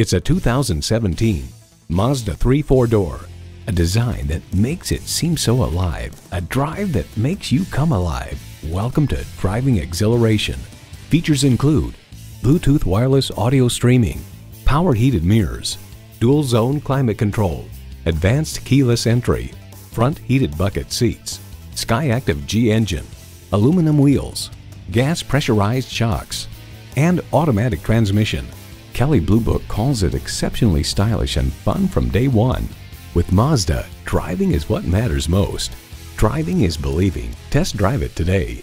It's a 2017 Mazda 3 4-door. A design that makes it seem so alive. A drive that makes you come alive. Welcome to driving exhilaration. Features include Bluetooth wireless audio streaming, power heated mirrors, dual zone climate control, advanced keyless entry, front heated bucket seats, Skyactiv G engine, aluminum wheels, gas pressurized shocks, and automatic transmission. Kelley Blue Book calls it exceptionally stylish and fun from day one. With Mazda, driving is what matters most. Driving is believing. Test drive it today.